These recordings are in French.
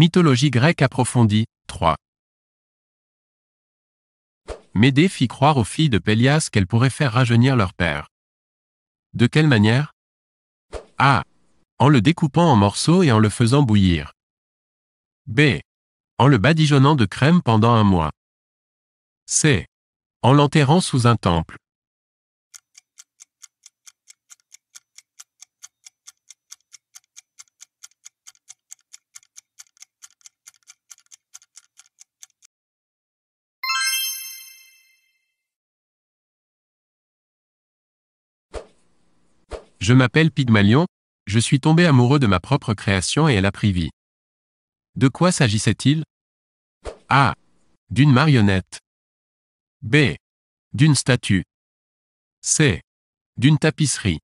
Mythologie grecque approfondie, 3. Médée fit croire aux filles de Pélias qu'elles pourraient faire rajeunir leur père. De quelle manière? A. En le découpant en morceaux et en le faisant bouillir. B. En le badigeonnant de crème pendant un mois. C. En l'enterrant sous un temple. Je m'appelle Pygmalion, je suis tombé amoureux de ma propre création et elle a pris vie. De quoi s'agissait-il? A. D'une marionnette. B. D'une statue. C. D'une tapisserie.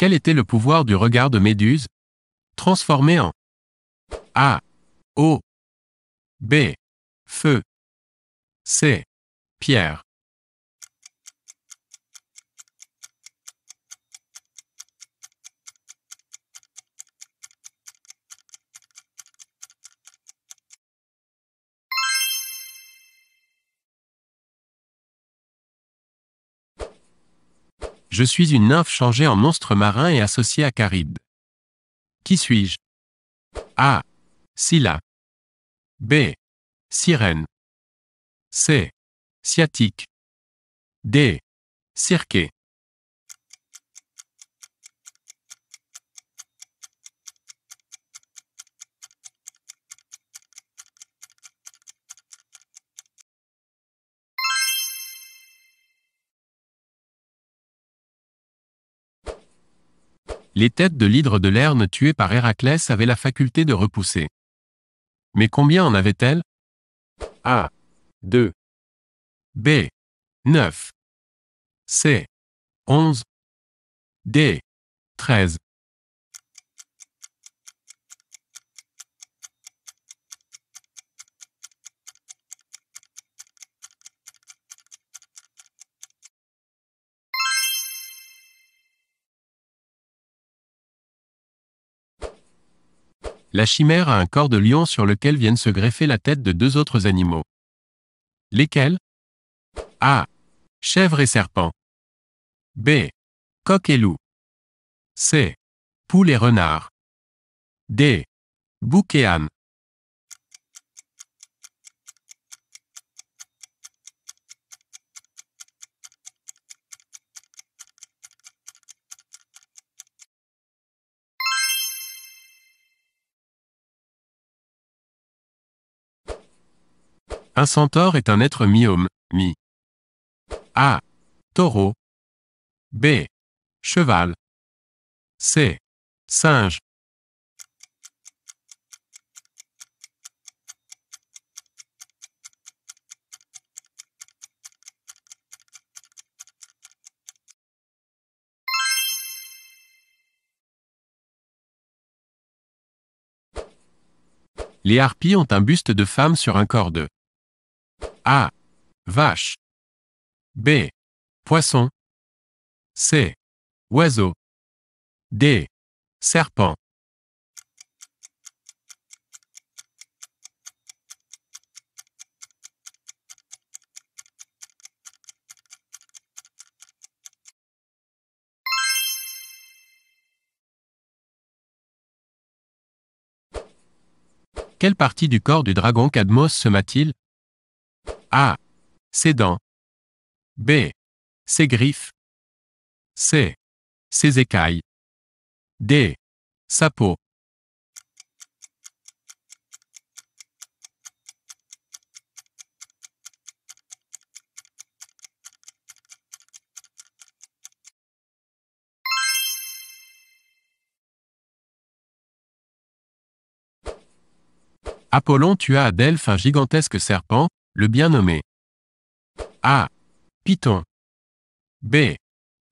Quel était le pouvoir du regard de Méduse? Transformé en A. Eau. B. Feu. C. Pierre. Je suis une nymphe changée en monstre marin et associée à Charybde. Qui suis-je? A. Scylla. B. Sirène. C. Sciatique. D. Cirqué. Les têtes de l'hydre de Lerne tuées par Héraclès avaient la faculté de repousser. Mais combien en avait-elles A. 2. B. 9. C. 11. D. 13. La chimère a un corps de lion sur lequel viennent se greffer la tête de deux autres animaux. Lesquels? A. Chèvre et serpent. B. Coq et loup. C. Poule et renard. D. Bouc et âne. Un centaure est un être mi-homme, mi. A. Taureau. B. Cheval. C. Singe. Les harpies ont un buste de femme sur un corps de A. Vache. B. Poisson. C. Oiseau. D. Serpent. Quelle partie du corps du dragon Cadmos sema-t-il A. Ses dents. B. Ses griffes. C. Ses écailles. D. Sa peau. Apollon tua à Delphes un gigantesque serpent, le bien nommé. A. Python. B.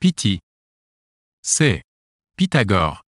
Pythie. C. Pythagore.